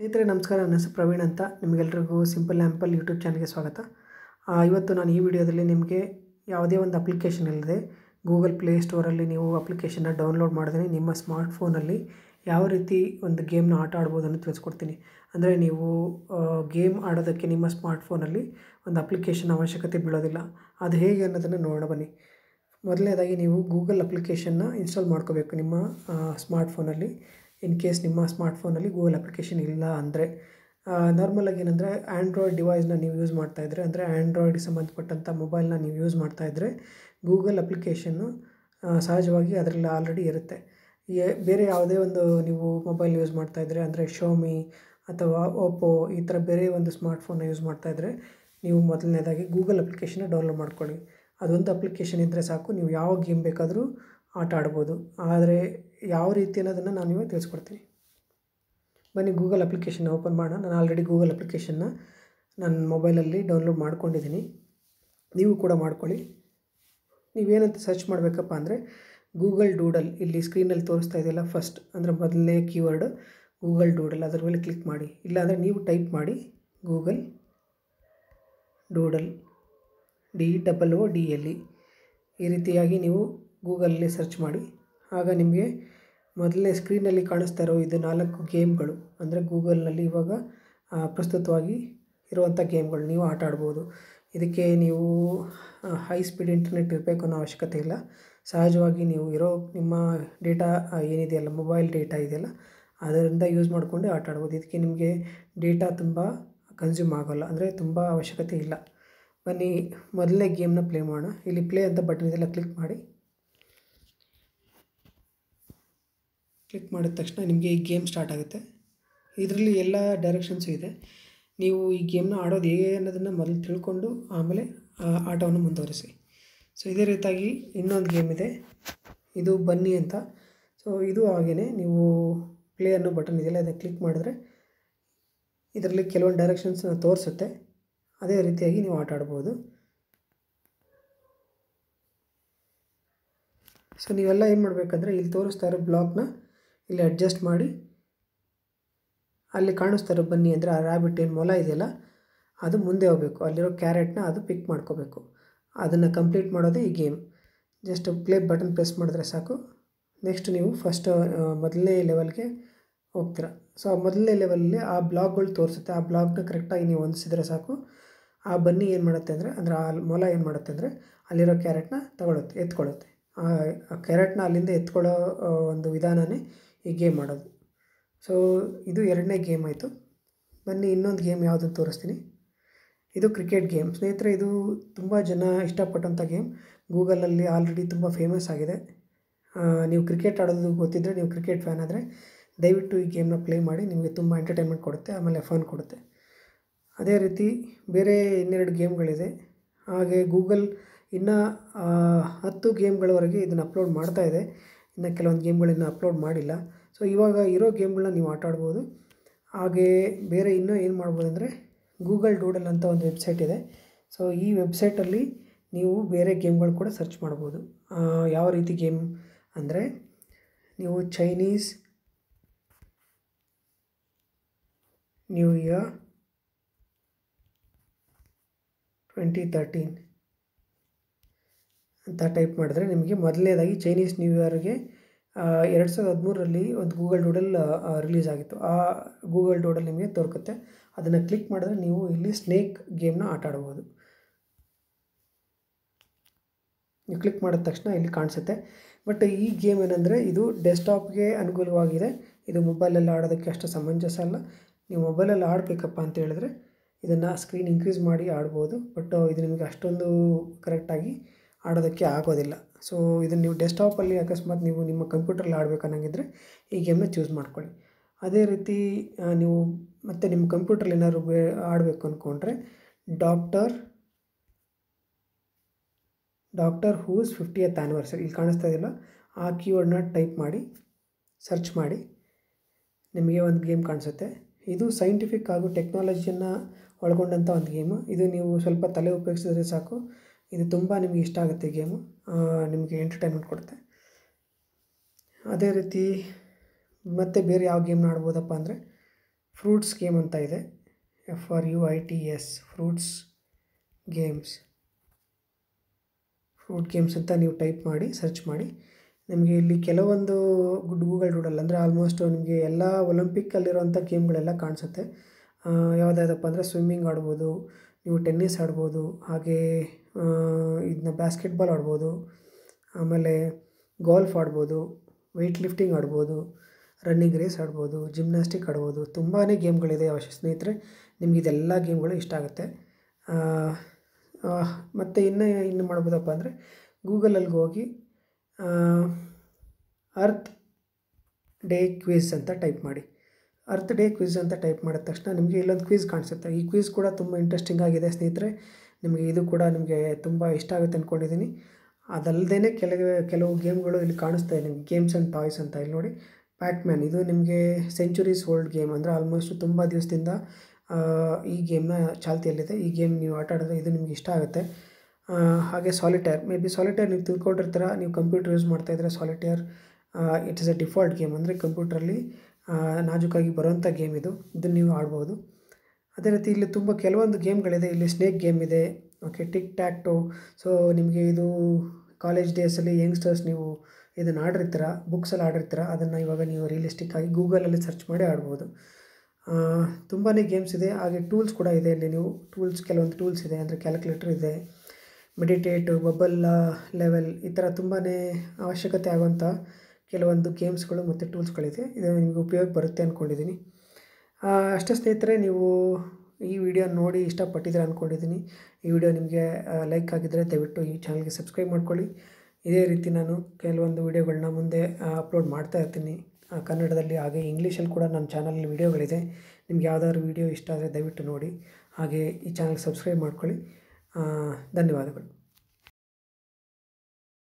ಸ್ನೇಹಿತರೆ, ನಮಸ್ಕಾರ. ನನ್ನ ಹೆಸರು ಪ್ರವೀಣ್ ಅಂತ. ನಿಮಗೆಲ್ರಿಗೂ ಸಿಂಪಲ್ ಆ್ಯಂಪಲ್ ಯೂಟ್ಯೂಬ್ ಚಾನಲ್ಗೆ ಸ್ವಾಗತ. ಇವತ್ತು ನಾನು ಈ ವಿಡಿಯೋದಲ್ಲಿ ನಿಮಗೆ ಯಾವುದೇ ಒಂದು ಅಪ್ಲಿಕೇಶನ್ ಇಲ್ಲದೆ ಗೂಗಲ್ ಪ್ಲೇ ಸ್ಟೋರಲ್ಲಿ ನೀವು ಅಪ್ಲಿಕೇಶನ್ನ ಡೌನ್ಲೋಡ್ ಮಾಡಿದ್ರೆ ನಿಮ್ಮ ಸ್ಮಾರ್ಟ್ ಫೋನಲ್ಲಿ ಯಾವ ರೀತಿ ಒಂದು ಗೇಮ್ನ ಆಟ ಆಡ್ಬೋದನ್ನು ತಿಳಿಸ್ಕೊಡ್ತೀನಿ. ಅಂದರೆ ನೀವು ಗೇಮ್ ಆಡೋದಕ್ಕೆ ನಿಮ್ಮ ಸ್ಮಾರ್ಟ್ಫೋನಲ್ಲಿ ಒಂದು ಅಪ್ಲಿಕೇಶನ್ ಅವಶ್ಯಕತೆ ಬೀಳೋದಿಲ್ಲ. ಅದು ಹೇಗೆ ಅನ್ನೋದನ್ನು ನೋಡೋಣ ಬನ್ನಿ. ಮೊದಲನೇದಾಗಿ ನೀವು ಗೂಗಲ್ ಅಪ್ಲಿಕೇಶನ್ನ ಇನ್ಸ್ಟಾಲ್ ಮಾಡ್ಕೋಬೇಕು ನಿಮ್ಮ ಸ್ಮಾರ್ಟ್ ಫೋನಲ್ಲಿ ಇನ್ ಕೇಸ್ ನಿಮ್ಮ ಸ್ಮಾರ್ಟ್ಫೋನಲ್ಲಿ ಗೂಗಲ್ ಅಪ್ಲಿಕೇಶನ್ ಇಲ್ಲ ಅಂದರೆ ನಾರ್ಮಲಾಗಿ ಏನಂದರೆ ಆ್ಯಂಡ್ರಾಯ್ಡ್ ಡಿವೈಸ್ನ ನೀವು ಯೂಸ್ ಮಾಡ್ತಾಯಿದ್ರೆ ಅಂದರೆ ಆ್ಯಂಡ್ರಾಯ್ಡ್ಗೆ ಸಂಬಂಧಪಟ್ಟಂಥ ಮೊಬೈಲ್ನ ನೀವು ಯೂಸ್ ಮಾಡ್ತಾಯಿದ್ರೆ ಗೂಗಲ್ ಅಪ್ಲಿಕೇಶನ್ನು ಸಹಜವಾಗಿ ಅದರಲ್ಲಿ ಆಲ್ರೆಡಿ ಇರುತ್ತೆ. ಬೇರೆ ಯಾವುದೇ ಒಂದು ನೀವು ಮೊಬೈಲ್ ಯೂಸ್ ಮಾಡ್ತಾಯಿದ್ರೆ ಅಂದರೆ ಶೋಮಿ ಅಥವಾ ಓಪೋ ಈ ಥರ ಬೇರೆ ಒಂದು ಸ್ಮಾರ್ಟ್ಫೋನ್ನ ಯೂಸ್ ಮಾಡ್ತಾಯಿದ್ರೆ ನೀವು ಮೊದಲನೇದಾಗಿ ಗೂಗಲ್ ಅಪ್ಲಿಕೇಶನ್ನ ಡೌನ್ಲೋಡ್ ಮಾಡ್ಕೊಳ್ಳಿ. ಅದೊಂದು ಅಪ್ಲಿಕೇಶನ್ ಇದ್ದರೆ ಸಾಕು, ನೀವು ಯಾವ ಗೇಮ್ ಬೇಕಾದರೂ ಆಟ ಆಡ್ಬೋದು. ಆದರೆ ಯಾವ ರೀತಿ ಅನ್ನೋದನ್ನು ನಾನು ನಿಮಗೆ ತಿಳಿಸ್ಕೊಡ್ತೀನಿ. ಬನ್ನಿ ಗೂಗಲ್ ಅಪ್ಲಿಕೇಶನ್ ಓಪನ್ ಮಾಡೋಣ. ನಾನು ಆಲ್ರೆಡಿ ಗೂಗಲ್ ಅಪ್ಲಿಕೇಶನ್ನ ನನ್ನ ಮೊಬೈಲಲ್ಲಿ ಡೌನ್ಲೋಡ್ ಮಾಡ್ಕೊಂಡಿದ್ದೀನಿ ನೀವು ಕೂಡ ಮಾಡ್ಕೊಳ್ಳಿ. ನೀವೇನಂತ ಸರ್ಚ್ ಮಾಡಬೇಕಪ್ಪ ಅಂದರೆ ಗೂಗಲ್ ಡೂಡಲ್ ಇಲ್ಲಿ ಸ್ಕ್ರೀನಲ್ಲಿ ತೋರಿಸ್ತಾ ಇದೆಯಲ್ಲ ಫಸ್ಟ್ ಅಂದರೆ ಮೊದಲನೇ ಕೀವರ್ಡ್ ಗೂಗಲ್ ಡೂಡಲ್ ಅದರ ಮೇಲೆ ಕ್ಲಿಕ್ ಮಾಡಿ. ಇಲ್ಲಾಂದರೆ ನೀವು ಟೈಪ್ ಮಾಡಿ Google doodle D double O D L E ಈ ರೀತಿಯಾಗಿ ನೀವು ಗೂಗಲಲ್ಲಿ ಸರ್ಚ್ ಮಾಡಿ. ಆಗ ನಿಮಗೆ ಮೊದಲನೇ ಸ್ಕ್ರೀನಲ್ಲಿ ಕಾಣಿಸ್ತಾ ಇರೋ ಇದು ನಾಲ್ಕು ಗೇಮ್ಗಳು. ಅಂದರೆ ಗೂಗಲ್ನಲ್ಲಿ ಇವಾಗ ಪ್ರಸ್ತುತವಾಗಿ ಇರುವಂಥ ಗೇಮ್ಗಳು. ನೀವು ಆಟ ಆಡ್ಬೋದು. ಇದಕ್ಕೆ ನೀವು ಹೈ ಸ್ಪೀಡ್ ಇಂಟರ್ನೆಟ್ ಇರಬೇಕು ಅನ್ನೋ ಅವಶ್ಯಕತೆ ಇಲ್ಲ. ಸಹಜವಾಗಿ ನೀವು ಇರೋ ನಿಮ್ಮ ಡೇಟಾ ಏನಿದೆಯಲ್ಲ ಮೊಬೈಲ್ ಡೇಟಾ ಇದೆಯಲ್ಲ, ಅದರಿಂದ ಯೂಸ್ ಮಾಡಿಕೊಂಡೆ ಆಟ ಆಡ್ಬೋದು. ಇದಕ್ಕೆ ನಿಮಗೆ ಡೇಟಾ ತುಂಬ ಕನ್ಸ್ಯೂಮ್ ಆಗೋಲ್ಲ. ಅಂದರೆ ತುಂಬ ಅವಶ್ಯಕತೆ ಇಲ್ಲ. ಬನ್ನಿ, ಮೊದಲನೇ ಗೇಮ್ನ ಪ್ಲೇ ಮಾಡೋಣ. ಇಲ್ಲಿ ಪ್ಲೇ ಅಂತ ಬಟನ್ ಇದೆಲ್ಲ ಕ್ಲಿಕ್ ಮಾಡಿ. ಕ್ಲಿಕ್ ಮಾಡಿದ ತಕ್ಷಣ ನಿಮಗೆ ಈ ಗೇಮ್ ಸ್ಟಾರ್ಟ್ ಆಗುತ್ತೆ. ಇದರಲ್ಲಿ ಎಲ್ಲ ಡೈರೆಕ್ಷನ್ಸು ಇದೆ. ನೀವು ಈ ಗೇಮ್ನ ಆಡೋದು ಹೇಗೆ ಅನ್ನೋದನ್ನು ಮೊದಲು ತಿಳ್ಕೊಂಡು ಆಮೇಲೆ ಆ ಆಟವನ್ನು ಮುಂದುವರಿಸಿ. ಸೊ ಇದೇ ರೀತಿಯಾಗಿ ಇನ್ನೊಂದು ಗೇಮ್ ಇದೆ. ಇದು ಬನ್ನಿ ಅಂತ. ಸೊ ಇದು ಹಾಗೆಯೇ ನೀವು ಪ್ಲೇ ಅನ್ನೋ ಬಟನ್ ಇದೆಯಲ್ಲ ಅದನ್ನು ಕ್ಲಿಕ್ ಮಾಡಿದ್ರೆ ಇದರಲ್ಲಿ ಕೆಲವೊಂದು ಡೈರೆಕ್ಷನ್ಸ್ನ ತೋರಿಸುತ್ತೆ. ಅದೇ ರೀತಿಯಾಗಿ ನೀವು ಆಟ ಆಡ್ಬೋದು. ಸೊ ನೀವೆಲ್ಲ ಏನು ಮಾಡಬೇಕಂದ್ರೆ ಇಲ್ಲಿ ತೋರಿಸ್ತಾ ಇರೋ ಬ್ಲಾಕ್ನ ಇಲ್ಲಿ ಅಡ್ಜಸ್ಟ್ ಮಾಡಿ. ಅಲ್ಲಿ ಕಾಣಿಸ್ತಾರೆ ಬನ್ನಿ ಅಂದರೆ ಆ ರ್ಯಾಬಿಟ್ ಏನು ಮೊಲ ಇದೆಯಲ್ಲ, ಅದು ಮುಂದೆ ಹೋಗಬೇಕು. ಅಲ್ಲಿರೋ ಕ್ಯಾರೆಟ್ನ ಅದು ಪಿಕ್ ಮಾಡ್ಕೋಬೇಕು. ಅದನ್ನು ಕಂಪ್ಲೀಟ್ ಮಾಡೋದೇ ಈ game just play button press ಮಾಡಿದ್ರೆ ಸಾಕು. ನೆಕ್ಸ್ಟ್ ನೀವು ಫಸ್ಟ್ ಮೊದಲನೇ ಲೆವೆಲ್ಗೆ ಹೋಗ್ತೀರ. ಸೊ ಆ ಮೊದಲನೇ ಲೆವೆಲಲ್ಲಿ ಆ ಬ್ಲಾಕ್ಗಳು ತೋರಿಸುತ್ತೆ. ಆ ಬ್ಲಾಕ್ನ ಕರೆಕ್ಟಾಗಿ ನೀವು ಹೊಂದಿಸಿದ್ರೆ ಸಾಕು. ಆ ಬನ್ನಿ ಏನು ಮಾಡುತ್ತೆ ಅಂದರೆ ಅಂದರೆ ಆ ಮೊಲ ಏನು ಮಾಡುತ್ತೆ ಅಂದರೆ, ಅಲ್ಲಿರೋ ಕ್ಯಾರೆಟ್ನ ತಗೊಳುತ್ತೆ ಎತ್ಕೊಳ್ಳುತ್ತೆ. ಆ ಕ್ಯಾರೆಟ್ನ ಅಲ್ಲಿಂದ ಎತ್ಕೊಳ್ಳೋ ಒಂದು ವಿಧಾನನೇ ಈ ಗೇಮ್ ಆಡೋದು. ಸೊ ಇದು ಎರಡನೇ ಗೇಮ್ ಆಯಿತು. ಬನ್ನಿ, ಇನ್ನೊಂದು ಗೇಮ್ ಯಾವುದು ತೋರಿಸ್ತೀನಿ. ಇದು ಕ್ರಿಕೆಟ್ ಗೇಮ್. ಸ್ನೇಹಿತರೆ, ಇದು ತುಂಬ ಜನ ಇಷ್ಟಪಟ್ಟಂಥ ಗೇಮ್. ಗೂಗಲಲ್ಲಿ ಆಲ್ರೆಡಿ ತುಂಬ ಫೇಮಸ್ ಆಗಿದೆ. ನೀವು ಕ್ರಿಕೆಟ್ ಆಡೋದು ಗೊತ್ತಿದ್ದರೆ ನೀವು ಕ್ರಿಕೆಟ್ ಫ್ಯಾನ್ ಆದರೆ ದಯವಿಟ್ಟು ಈ ಗೇಮ್ನ ಪ್ಲೇ ಮಾಡಿ. ನಿಮಗೆ ತುಂಬ ಎಂಟರ್ಟೈನ್ಮೆಂಟ್ ಕೊಡುತ್ತೆ, ಆಮೇಲೆ ಫನ್ ಕೊಡುತ್ತೆ. ಅದೇ ರೀತಿ ಬೇರೆ ಇನ್ನೆರಡು ಗೇಮ್ಗಳಿದೆ. ಹಾಗೆ ಗೂಗಲ್ ಇನ್ನು ಹತ್ತು ಗೇಮ್ಗಳವರೆಗೆ ಇದನ್ನು ಅಪ್ಲೋಡ್ ಮಾಡ್ತಾ ಇದೆ. ಇನ್ನು ಕೆಲವೊಂದು ಗೇಮ್ಗಳನ್ನ ಅಪ್ಲೋಡ್ ಮಾಡಿಲ್ಲ. ಸೊ ಇವಾಗ ಇರೋ ಗೇಮ್ಗಳನ್ನ ನೀವು ಆಟ ಆಡ್ಬೋದು. ಹಾಗೆ ಬೇರೆ ಇನ್ನೂ ಏನು ಮಾಡ್ಬೋದು ಅಂದರೆ ಗೂಗಲ್ ಡೂಡಲ್ ಅಂತ ಒಂದು ವೆಬ್ಸೈಟ್ ಇದೆ. ಸೊ ಈ ವೆಬ್ಸೈಟಲ್ಲಿ ನೀವು ಬೇರೆ ಗೇಮ್ಗಳು ಕೂಡ ಸರ್ಚ್ ಮಾಡ್ಬೋದು. ಯಾವ ರೀತಿ ಗೇಮ್ ಅಂದರೆ ನೀವು Chinese, new year twenty thirteen ಅಂತ ಟೈಪ್ ಮಾಡಿದ್ರೆ ನಿಮಗೆ ಮೊದಲನೇದಾಗಿ ಚೈನೀಸ್ ನ್ಯೂ ಇಯರ್ಗೆ ಎರಡು ಸಾವಿರದ ಹದಿಮೂರರಲ್ಲಿ ಒಂದು ಗೂಗಲ್ ಡೂಡಲ್ ರಿಲೀಸ್ ಆಗಿತ್ತು. ಆ ಗೂಗಲ್ ಡೂಡಲ್ ನಿಮಗೆ ತೋರ್ಕುತ್ತೆ. ಅದನ್ನು ಕ್ಲಿಕ್ ಮಾಡಿದ್ರೆ ನೀವು ಇಲ್ಲಿ ಸ್ನೇಕ್ ಗೇಮ್ನ ಆಟ ಆಡ್ಬೋದು. ನೀವು ಕ್ಲಿಕ್ ಮಾಡಿದ ತಕ್ಷಣ ಇಲ್ಲಿ ಕಾಣಿಸುತ್ತೆ. ಬಟ್ ಈ ಗೇಮ್ ಏನಂದರೆ ಇದು ಡೆಸ್ಕ್ಟಾಪ್ಗೆ ಅನುಕೂಲವಾಗಿದೆ. ಇದು ಮೊಬೈಲಲ್ಲಿ ಆಡೋದಕ್ಕೆ ಅಷ್ಟು ಸಮಂಜಸ ಅಲ್ಲ. ನೀವು ಮೊಬೈಲಲ್ಲಿ ಆಡಬೇಕಪ್ಪ ಅಂತ ಹೇಳಿದ್ರೆ ಇದನ್ನು ಸ್ಕ್ರೀನ್ ಇನ್ಕ್ರೀಸ್ ಮಾಡಿ ಆಡ್ಬೋದು. ಬಟ್ ಇದು ನಿಮಗೆ ಅಷ್ಟೊಂದು ಕರೆಕ್ಟಾಗಿ ಆಡೋದಕ್ಕೆ ಆಗೋದಿಲ್ಲ. ಸೊ ಇದನ್ನು ನೀವು ಡೆಸ್ಕ್ಟಾಪಲ್ಲಿ ಅಕಸ್ಮಾತ್ ನೀವು ನಿಮ್ಮ ಕಂಪ್ಯೂಟ್ರಲ್ಲಿ ಆಡಬೇಕನ್ನಂಗಿದ್ರೆ ಈ ಗೇಮ್ನ ಚೂಸ್ ಮಾಡ್ಕೊಳ್ಳಿ. ಅದೇ ರೀತಿ ನೀವು ಮತ್ತು ನಿಮ್ಮ ಕಂಪ್ಯೂಟ್ರಲ್ಲಿ ಏನಾದ್ರು ಬೇ ಆಡಬೇಕು ಅಂದ್ಕೊಂಡ್ರೆ doctor doctor who's fiftieth anniversary ಇಲ್ಲಿ ಕಾಣಿಸ್ತಾ ಇದೆಯಲ್ಲ ಆ ಕೀವರ್ಡ್ನ ಟೈಪ್ ಮಾಡಿ ಸರ್ಚ್ ಮಾಡಿ, ನಿಮಗೆ ಒಂದು ಗೇಮ್ ಕಾಣಿಸುತ್ತೆ. ಇದು ಸೈಂಟಿಫಿಕ್ ಹಾಗೂ ಟೆಕ್ನಾಲಜಿಯನ್ನು ಒಳಗೊಂಡಂಥ ಒಂದು ಗೇಮು ಇದು ನೀವು ಸ್ವಲ್ಪ ತಲೆ ಉಪಯೋಗಿಸಿದ್ರೆ ಸಾಕು. ಇದು ತುಂಬ ನಿಮಗೆ ಇಷ್ಟ ಆಗುತ್ತೆ ಗೇಮು. ನಿಮಗೆ ಎಂಟರ್ಟೈನ್ಮೆಂಟ್ ಕೊಡುತ್ತೆ. ಅದೇ ರೀತಿ ಮತ್ತು ಬೇರೆ ಯಾವ ಗೇಮ್ನ ಆಡ್ಬೋದಪ್ಪ ಅಂದರೆ ಫ್ರೂಟ್ಸ್ ಗೇಮ್ ಅಂತ ಇದೆ. F R U I T S fruits games. Fruit games ಅಂತ ನೀವು ಟೈಪ್ ಮಾಡಿ, ಸರ್ಚ್ ಮಾಡಿ. ನಿಮಗೆ ಇಲ್ಲಿ ಕೆಲವೊಂದು ಗುಡ್ ಗೂಗಲ್ ಡೂಡಲ್ ಅಂದರೆ ಆಲ್ಮೋಸ್ಟ್ ನಿಮಗೆ ಎಲ್ಲ ಒಲಿಂಪಿಕ್ಕಲ್ಲಿರುವಂಥ ಗೇಮ್ಗಳೆಲ್ಲ ಕಾಣಿಸುತ್ತೆ. ಯಾವುದಾದಪ್ಪ ಅಂದರೆ ಸ್ವಿಮ್ಮಿಂಗ್ ಆಡ್ಬೋದು, ನೀವು ಟೆನ್ನಿಸ್ ಆಡ್ಬೋದು, ಹಾಗೇ ಇದನ್ನ ಬ್ಯಾಸ್ಕೆಟ್ಬಾಲ್ ಆಡ್ಬೋದು, ಆಮೇಲೆ ಗಾಲ್ಫ್ ಆಡ್ಬೋದು ವೆಯ್ಟ್ ಲಿಫ್ಟಿಂಗ್ ಆಡ್ಬೋದು ರನ್ನಿಂಗ್ ರೇಸ್ ಆಡ್ಬೋದು ಜಿಮ್ನಾಸ್ಟಿಕ್ ಆಡ್ಬೋದು ತುಂಬಾ ಗೇಮ್ಗಳಿದೆ ಅವಶ್ಯ ಸ್ನೇಹಿತರೆ, ನಿಮ್ಗೆ ಇದೆಲ್ಲ ಗೇಮ್ಗಳು ಇಷ್ಟ ಆಗುತ್ತೆ. ಮತ್ತು ಇನ್ನು ಇನ್ನು ಮಾಡ್ಬೋದಪ್ಪ ಅಂದರೆ ಗೂಗಲಲ್ಲಿ ಹೋಗಿ ಅರ್ತ್ ಡೇ ಕ್ವಿಝ್ ಅಂತ ಟೈಪ್ ಮಾಡಿ. ಅರ್ತ್ ಡೇ ಕ್ವಿಝ್ ಅಂತ ಟೈಪ್ ಮಾಡಿದ ತಕ್ಷಣ ನಿಮಗೆ ಇಲ್ಲೊಂದು ಕ್ವಿಝ್ ಕಾಣಿಸುತ್ತೆ. ಈ ಕ್ವಿಝ್ ಕೂಡ ತುಂಬ ಇಂಟ್ರೆಸ್ಟಿಂಗ್ ಆಗಿದೆ ಸ್ನೇಹಿತರೆ. ನಿಮಗೆ ಇದು ಕೂಡ ನಿಮಗೆ ತುಂಬ ಇಷ್ಟ ಆಗುತ್ತೆ ಅಂದ್ಕೊಂಡಿದ್ದೀನಿ ಅದಲ್ಲದೇ ಕೆಲವು ಕೆಲವು ಗೇಮ್ಗಳು ಇಲ್ಲಿ ಕಾಣಿಸ್ತಾ ಇದೆ. ನಿಮ್ಗೆ ಗೇಮ್ಸ್ ಆ್ಯಂಡ್ ಟಾಯ್ಸ್ ಅಂತ ಇಲ್ಲಿ ನೋಡಿ. ಪ್ಯಾಕ್ ಮ್ಯಾನ್ ಇದು ನಿಮಗೆ ಸೆಂಚುರೀಸ್ ಓಲ್ಡ್ ಗೇಮ್ ಅಂದರೆ ಆಲ್ಮೋಸ್ಟ್ ತುಂಬ ದಿವಸದಿಂದ ಈ ಗೇಮ್ನ ಚಾಲ್ತಿಯಲ್ಲಿದೆ. ಈ ಗೇಮ್ ನೀವು ಆಟ ಆಡಿದ್ರೆ ಇದು ನಿಮ್ಗೆ ಇಷ್ಟ ಆಗುತ್ತೆ. ಹಾಗೆ ಸಾಲಿಟೇರ್ ಮೇ ಬಿ ಸಾಲಿಟೇರ್ ನೀವು ತಿಳ್ಕೊಂಡಿರ್ತೀರ? ನೀವು ಕಂಪ್ಯೂಟರ್ ಯೂಸ್ ಮಾಡ್ತಾಯಿದ್ರೆ solitaire it is a default game ಅಂದರೆ ಕಂಪ್ಯೂಟ್ರಲ್ಲಿ ನಾಜೂಕಾಗಿ ಬರುವಂಥ ಗೇಮ್ ಇದು. ಇದನ್ನು ನೀವು ಆಡ್ಬೋದು. ಅದೇ ರೀತಿ ಇಲ್ಲಿ ತುಂಬ ಕೆಲವೊಂದು ಗೇಮ್ಗಳಿದೆ. ಇಲ್ಲಿ ಸ್ನೇಕ್ ಗೇಮ್ ಇದೆ. Okay tic tac toe so, ನಿಮಗೆ ಇದು ಕಾಲೇಜ್ ಡೇಸಲ್ಲಿ ಯಂಗ್ಸ್ಟರ್ಸ್ ನೀವು ಇದನ್ನು ಆಡಿರ್ತೀರ, ಬುಕ್ಸಲ್ಲಿ ಆಡಿರ್ತೀರ, ಅದನ್ನು ಇವಾಗ ನೀವು ರಿಯಲಿಸ್ಟಿಕ್ ಆಗಿ ಗೂಗಲಲ್ಲಿ ಸರ್ಚ್ ಮಾಡಿ ಆಡ್ಬೋದು. ತುಂಬಾ ಗೇಮ್ಸ್ ಇದೆ. ಹಾಗೆ ಟೂಲ್ಸ್ ಕೂಡ ಇದೆ ಇಲ್ಲಿ ನೀವು. ಟೂಲ್ಸ್, ಕೆಲವೊಂದು ಟೂಲ್ಸ್ ಇದೆ. ಅಂದರೆ ಕ್ಯಾಲ್ಕುಲೇಟರ್ ಇದೆ, ಮೆಡಿಟೇಟು, ಬಬಲ್ ಲೆವೆಲ್ ಈ ಥರ ತುಂಬಾ ಅವಶ್ಯಕತೆ ಆಗುವಂಥ ಕೆಲವೊಂದು ಗೇಮ್ಸ್ಗಳು ಮತ್ತು ಟೂಲ್ಸ್ಗಳಿದೆ. ಇದು ನಿಮಗೆ ಉಪಯೋಗ ಬರುತ್ತೆ ಅಂದ್ಕೊಂಡಿದ್ದೀನಿ ಅಷ್ಟೇ ಸ್ನೇಹಿತರೆ, ನೀವು ಈ ವಿಡಿಯೋ ನೋಡಿ ಇಷ್ಟಪಟ್ಟಿದ್ದೀರ ಅಂದ್ಕೊಂಡಿದ್ದೀನಿ ಈ ವಿಡಿಯೋ ನಿಮಗೆ ಲೈಕ್ ಆಗಿದ್ದರೆ ದಯವಿಟ್ಟು ಈ ಚಾನಲ್ಗೆ ಸಬ್ಸ್ಕ್ರೈಬ್ ಮಾಡ್ಕೊಳ್ಳಿ. ಇದೇ ರೀತಿ ನಾನು ಕೆಲವೊಂದು ವಿಡಿಯೋಗಳನ್ನ ಮುಂದೆ ಅಪ್ಲೋಡ್ ಮಾಡ್ತಾ ಇರ್ತೀನಿ. ಕನ್ನಡದಲ್ಲಿ, ಹಾಗೆ ಇಂಗ್ಲೀಷಲ್ಲಿ ಕೂಡ ನನ್ನ ಚಾನಲಲ್ಲಿ ವೀಡಿಯೋಗಳಿದೆ. ನಿಮ್ಗೆ ಯಾವುದಾದ್ರು ವಿಡಿಯೋ ಇಷ್ಟ ಆದರೆ ದಯವಿಟ್ಟು ನೋಡಿ. ಹಾಗೆ ಈ ಚಾನಲ್ಗೆ ಸಬ್ಸ್ಕ್ರೈಬ್ ಮಾಡ್ಕೊಳ್ಳಿ. ಧನ್ಯವಾದಗಳು.